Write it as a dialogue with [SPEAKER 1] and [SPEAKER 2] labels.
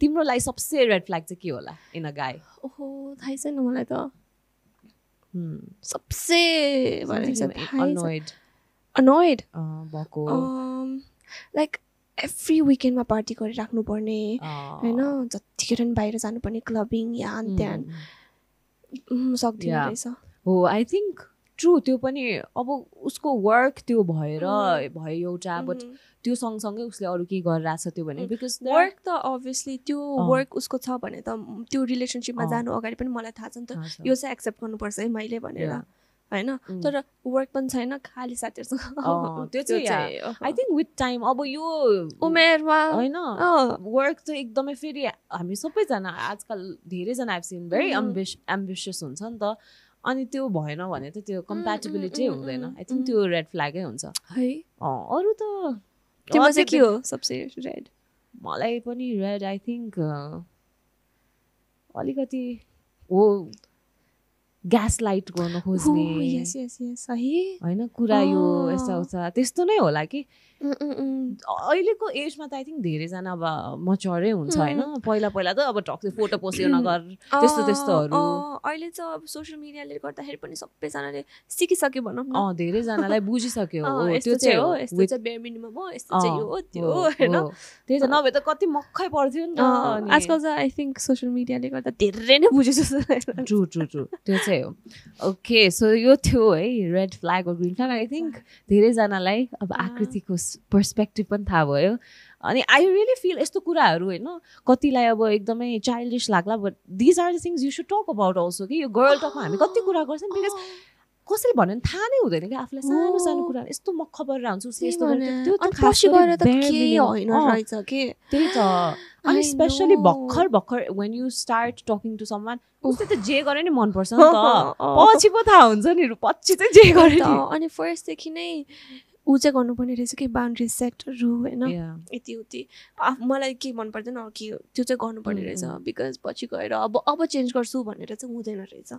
[SPEAKER 1] तिम्रो लागि सबसे रेड फ्ल्याग चाहिँ के होला इन अ गाई
[SPEAKER 2] ओहो थाहै छैन मलाई त।
[SPEAKER 1] Hmm.
[SPEAKER 2] सबसे।
[SPEAKER 1] अनोइड भएको।
[SPEAKER 2] लाइक एभ्री विकेन्डमा पार्टी गरिराख्नु पर्ने
[SPEAKER 1] अँ,
[SPEAKER 2] होइन? जतिखेर बाहिर जानुपर्ने क्लबिङ या. त्यान। उम्, सक्दिनँ. रहेछ।
[SPEAKER 1] हो आई थिङ्क ट्रु त्यो पनि अब उसको वर्क त्यो भएर. भयो एउटा बट
[SPEAKER 2] Mhm.
[SPEAKER 1] त्यो सँगसँगै उसले अरू केही गरिरहेछ त्यो भने. बिकज
[SPEAKER 2] वर्क त अभियसली त्यो। वर्क उसको छ भने त त्यो रिलेसनसिपमा। जानु अगाडि पनि मलाई थाहा छ नि त यो चाहिँ एक्सेप्ट गर्नुपर्छ है मैले भनेर होइन. तर वर्क पनि छैन खाली साथीहरूसँग
[SPEAKER 1] त्यो चाहिँ आई थिङ्क विथ टाइम अब यो
[SPEAKER 2] उमेरमा
[SPEAKER 1] होइन वर्क चाहिँ एकदमै फेरि हामी सबैजना आजकल धेरैजना सिन भेरी. एम्बिस एम्बिसियस हुन्छ नि त अनि त्यो भएन भने त त्यो कम्प्याटेबिलिटी हुँदैन आई थिङ्क. त्यो रेड फ्ल्यागै हुन्छ
[SPEAKER 2] है
[SPEAKER 1] अरू त
[SPEAKER 2] के हो सबसे रेड
[SPEAKER 1] मलाई पनि रेड आई थिङ्क अलिकति हो ग्यास लाइट गर्न खोज्ने
[SPEAKER 2] है
[SPEAKER 1] होइन कुरा यो। यस्ता उस्ता त्यस्तो नै होला कि। अहिलेको एजमा त आई थिङ्क धेरैजना अब मचरै हुन्छ होइन? पहिला पहिला त अब टक्सी फोटो पोस्ट नगर त्यस्तो त्यस्तोहरू।
[SPEAKER 2] अहिले चाहिँ अब सोसियल मिडियाले गर्दाखेरि पनि सबैजनाले सिकिसक्यो भनौँ न।
[SPEAKER 1] धेरैजनालाई बुझिसक्यो त्यो
[SPEAKER 2] चाहिँ
[SPEAKER 1] चाहिँ
[SPEAKER 2] हो
[SPEAKER 1] हो।
[SPEAKER 2] यस्तो
[SPEAKER 1] with-
[SPEAKER 2] चाहिँ बेयर मिनिमम हो यस्तो चाहिँ
[SPEAKER 1] अँ,
[SPEAKER 2] यो हो त्यो
[SPEAKER 1] हो,
[SPEAKER 2] हो होइन?
[SPEAKER 1] हो। त्यही त नभए त कति मक्खै पर्थ्यो नि त
[SPEAKER 2] आजकल चाहिँ आई थिङ्क सोसियल मिडियाले गर्दा धेरै नै बुझे जस्तो।
[SPEAKER 1] ट्रु ट्रु ट्रु त्यो चाहिँ हो। ओके सो यो थियो है red flag green flag I think धेरैजनालाई अब। आकृतिको पर्सपेक्टिभ पनि थाहा भयो। अनि आई रियली फिल यस्तो कुराहरू होइन कतिलाई अब एकदमै चाइल्डिस लाग्ला but these are the things you should talk about also कि यो गर्ल टकमा हामी कति कुरा गर्छौँ बिकज कसैले भन्यो भने थाहा नै हुँदैन कि आफूलाई सानो सानो
[SPEAKER 2] हो।
[SPEAKER 1] कुरा यस्तो मख गरेर हुन्छ उसले
[SPEAKER 2] त्यही
[SPEAKER 1] यस्तो
[SPEAKER 2] त
[SPEAKER 1] त्यही अनि स्पेसली. भर्खर भर्खर when you start talking to someone उसले त जे गरे नि मनपर्छ नि त। पछि पो थाहा हुन्छ नि पछि चाहिँ जे गरे
[SPEAKER 2] अनि फर्स्टदेखि नै ऊ चाहिँ गर्नुपर्ने रहेछ कि बााउन्ड्री सेटहरू होइन. यति उति। मलाई के मन पर्दैन कि त्यो चाहिँ गर्नुपर्ने रहेछ
[SPEAKER 1] उम्,
[SPEAKER 2] बिकज पछि गएर अब अब चेन्ज गर्छु भनेर चाहिँ हुँदैन रहेछ।